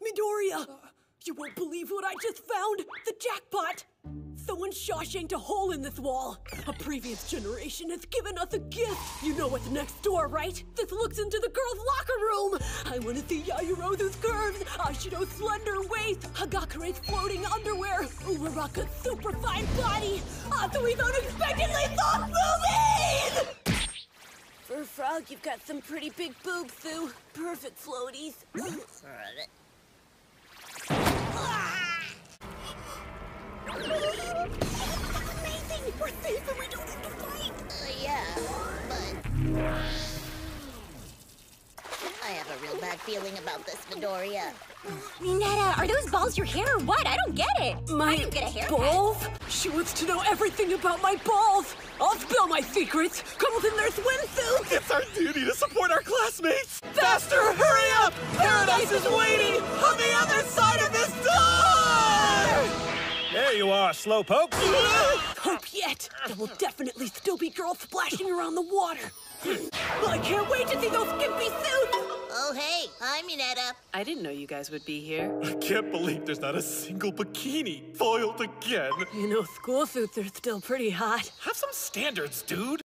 Midoriya! You won't believe what I just found! The jackpot! Someone Shawshanked a hole in this wall. A previous generation has given us a gift. You know what's next door, right? This looks into the girls' locker room. I want to see Yaoyorozu's curves, Ashido's slender waist, Hagakure's floating underwear, Uraraka's superfine body, Asui's unexpectedly soft boobies! For a frog, you've got some pretty big boobs, Tsu. Perfect floaties. safe and we don't have to fight! Uh, yeah, but I have a real bad feeling about this, Midoriya. Netta, are those balls your hair or what? I don't get it. My I didn't get a haircut. balls? She wants to know everything about my balls! I'll spill my secrets! Comes in their swimsuits! It's our duty to support our classmates! Faster, hurry up! Paradise is waiting on the other side of this door! There you are, Slowpoke. Hope yet! There will definitely still be girls splashing around the water! I can't wait to see those skimpy suits! Oh, hey, I'm Mineta. I didn't know you guys would be here. I can't believe there's not a single bikini foiled again. You know, school suits are still pretty hot. Have some standards, dude.